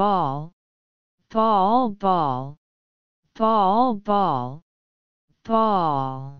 ball, ball ball, ball ball, ball.